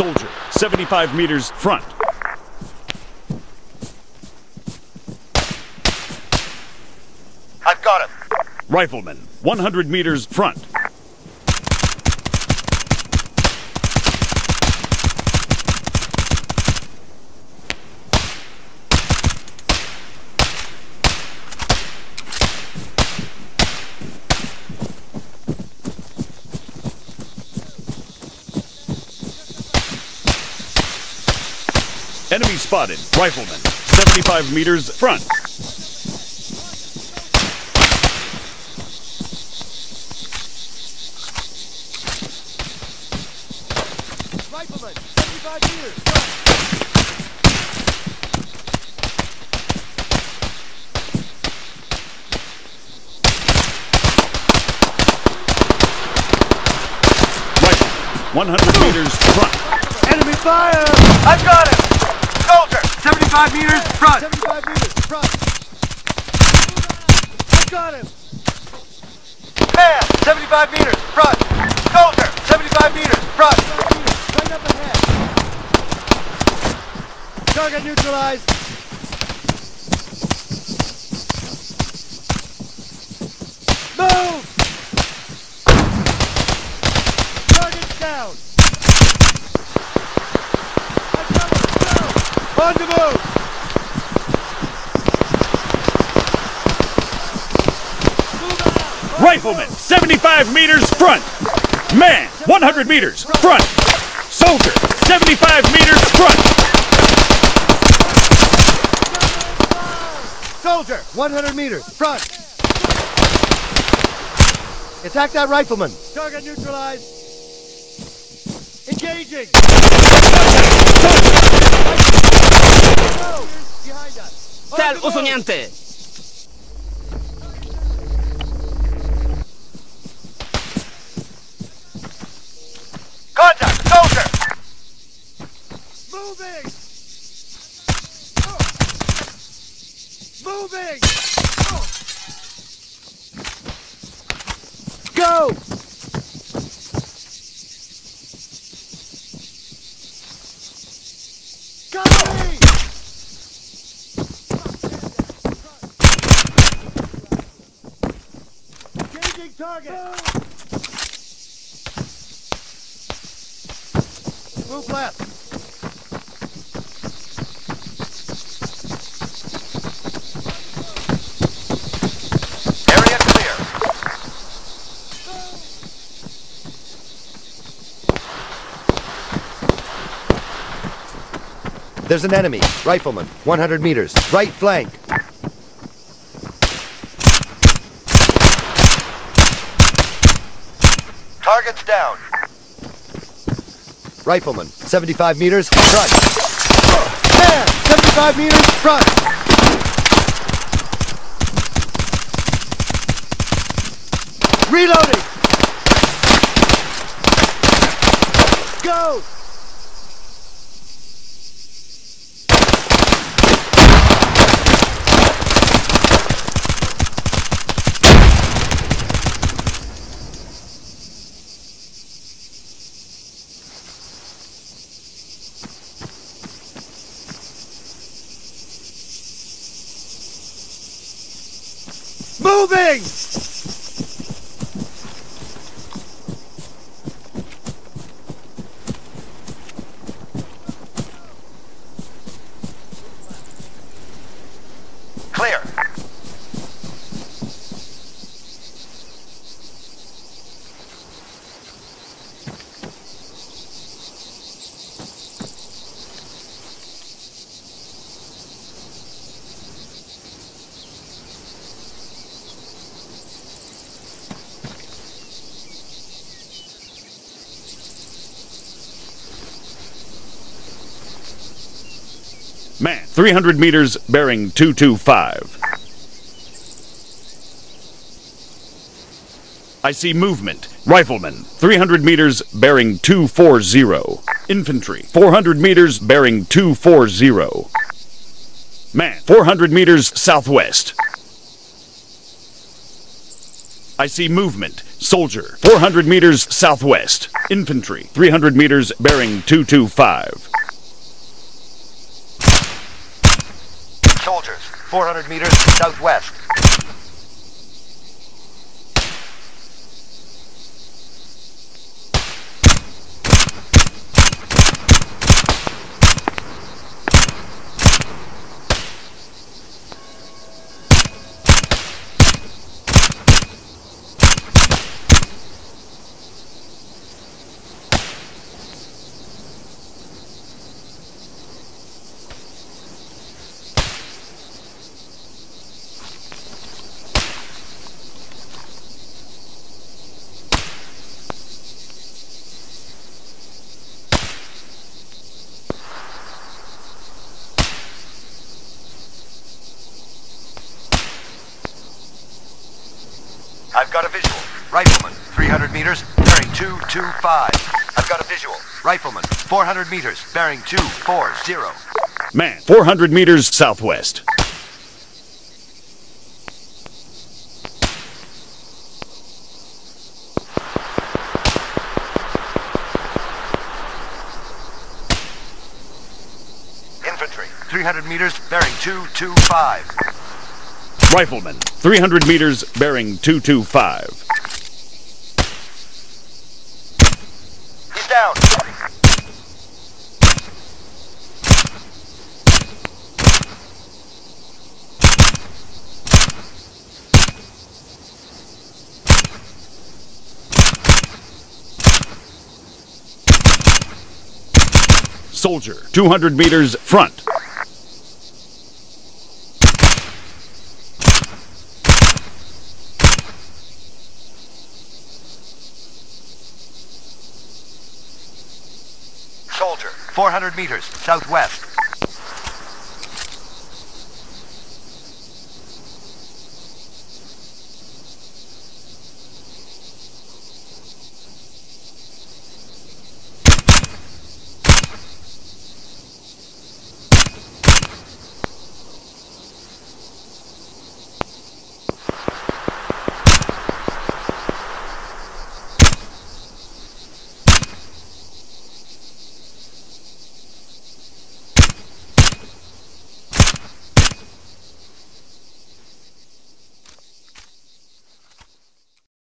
Soldier, 75 meters front. I've got him. Rifleman, 100 meters front. Enemy spotted. Rifleman, 75 meters front. Rifleman, 75 meters. Rifleman, 100 meters front. Enemy fire! I've got him. Soldier, 75 meters front. 75 meters, front. I got him! Man, 75 meters front. Soldier, 75 meters front. right up ahead. Target neutralized. Move! Target's down. I got him! On the move! Move! Rifleman, 75 meters front. Man, 100 meters front. Soldier, 75 meters front. Soldier, 100 meters, front. Attack that rifleman. Target neutralized. Engaging. Us. Cel On the usunięty! Contact, soldier. Moving. Oh. Moving. Oh. Go. Cover me. Engaging target. Move left. Area clear. There's an enemy. Rifleman. 100 meters. Right flank. Target's down. Rifleman. 75 meters. Front. Man! 75 meters. Front. Reloading. Go. Moving. Clear. Man, 300 meters bearing 225. I see movement. Rifleman, 300 meters bearing 240. Infantry, 400 meters bearing 240. Man, 400 meters southwest. I see movement. Soldier, 400 meters southwest. Infantry, 300 meters bearing 225. 400 meters southwest. I've got a visual. Rifleman, 300 meters, bearing 225. I've got a visual. Rifleman, 400 meters, bearing 240. Man, 400 meters southwest. Infantry, 300 meters, bearing 225. Rifleman, 300 meters bearing 225. He's down. Soldier, 200 meters front. Soldier, 400 meters southwest.